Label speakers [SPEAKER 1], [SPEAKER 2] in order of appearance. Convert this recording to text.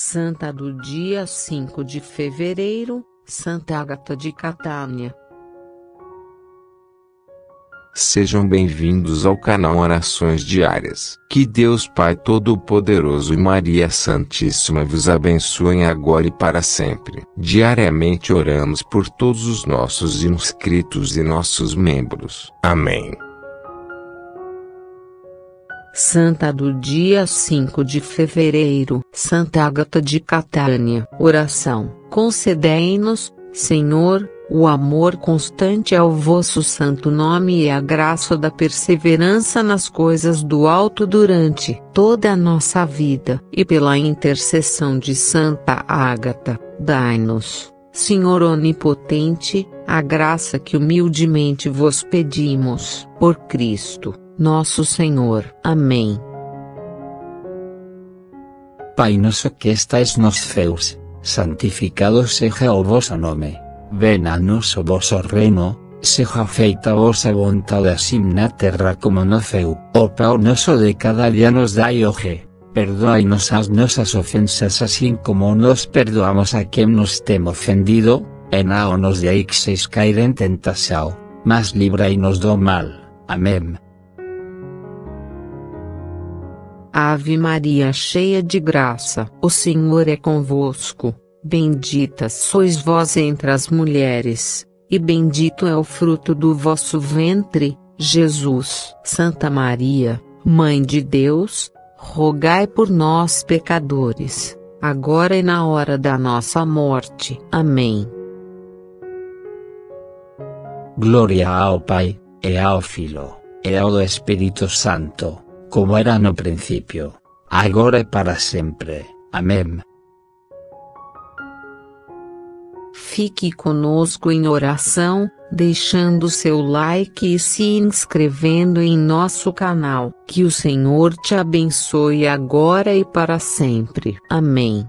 [SPEAKER 1] Santa do dia 5 de fevereiro, Santa Ágata de Catânia.
[SPEAKER 2] Sejam bem-vindos ao canal Orações Diárias. Que Deus Pai Todo-Poderoso e Maria Santíssima vos abençoem agora e para sempre. Diariamente oramos por todos os nossos inscritos e nossos membros. Amém.
[SPEAKER 1] Santa do dia 5 de fevereiro, Santa Ágata de Catânia. Oração. Concedei-nos, Senhor, o amor constante ao vosso santo nome e a graça da perseverança nas coisas do alto durante toda a nossa vida, e pela intercessão de Santa Ágata, dai-nos, Senhor onipotente, a graça que humildemente vos pedimos, por Cristo, nosso Senhor. Amém.
[SPEAKER 3] Pai nosso que estais nos céus, santificado seja o vosso nome. Ven a nos o vosso reino, seja feita vossa vontade assim na terra como no céu. O pão nosso de cada dia nos dai hoje. Perdoai-nos as nossas ofensas assim como nos perdoamos a quem nos tem ofendido, e não nos deixeis cair em tentação, mas livrai-nos do mal. Amém.
[SPEAKER 1] Ave Maria cheia de graça, o Senhor é convosco. Bendita sois vós entre as mulheres, e bendito é o fruto do vosso ventre, Jesus. Santa Maria, Mãe de Deus, rogai por nós pecadores, agora e na hora da nossa morte. Amém.
[SPEAKER 3] Glória ao Pai, e ao Filho, e ao Espírito Santo, como era no princípio, agora e para sempre. Amém.
[SPEAKER 1] Fique conosco em oração, deixando seu like e se inscrevendo em nosso canal. Que o Senhor te abençoe agora e para sempre. Amém.